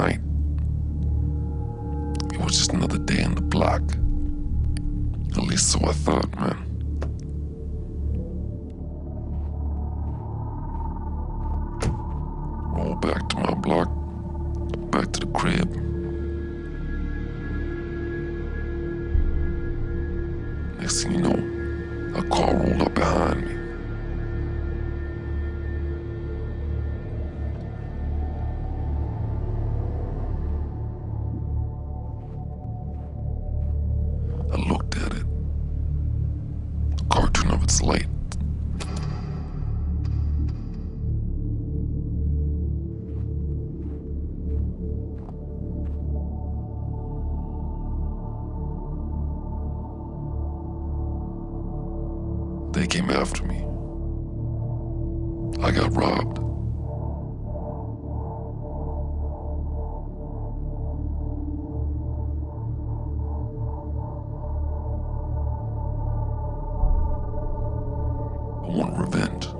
night. It was just another day on the block. At least so I thought, man. Roll back to my block, back to the crib. Next thing you know, a car rolled up behind me. Of. They came after me. I got robbed. Want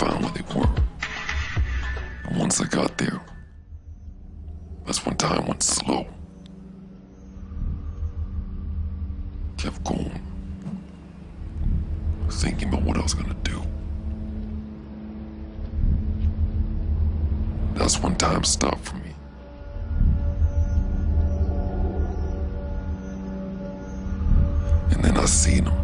found where they were. And once I got there, that's when time went slow. Kept going, thinking about what I was gonna do. That's when time stopped for me. And then I seen him.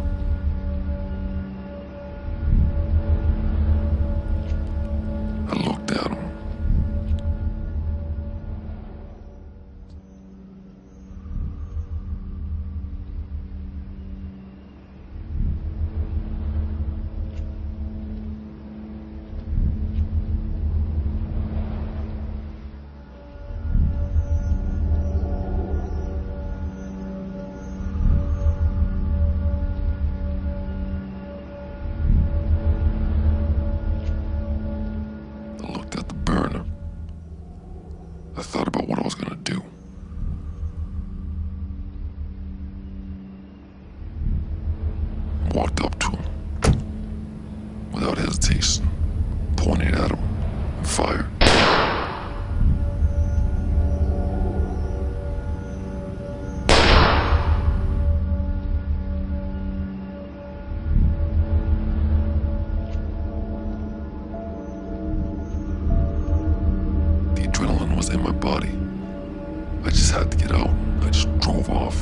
I thought about what I was gonna do. Walked up to him without hesitation, pointed at him, and fired. Was in my body. I just had to get out. I just drove off.